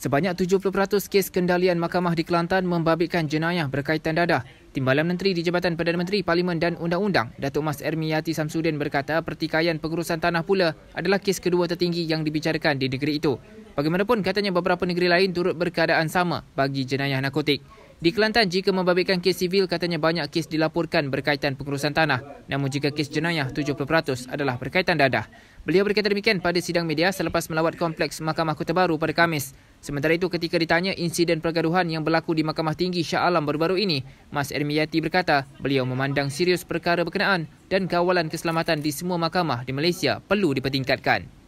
Sebanyak 70% kes kendalian mahkamah di Kelantan membabitkan jenayah berkaitan dadah. Timbalan Menteri di Jabatan Perdana Menteri Parlimen dan Undang-Undang, Datuk Mas Ermiyati Samsudin berkata pertikaian pengurusan tanah pula adalah kes kedua tertinggi yang dibicarakan di negeri itu. Bagaimanapun katanya beberapa negeri lain turut berkeadaan sama bagi jenayah narkotik. Di Kelantan, jika membabitkan kes sivil, katanya banyak kes dilaporkan berkaitan pengurusan tanah. Namun jika kes jenayah, 70% adalah berkaitan dadah. Beliau berkata demikian pada sidang media selepas melawat kompleks Mahkamah Kota Baru pada Kamis. Sementara itu, ketika ditanya insiden pergaduhan yang berlaku di Mahkamah Tinggi Shah Alam baru-baru ini, Mas Ermiyati berkata beliau memandang serius perkara berkenaan dan kawalan keselamatan di semua mahkamah di Malaysia perlu dipertingkatkan.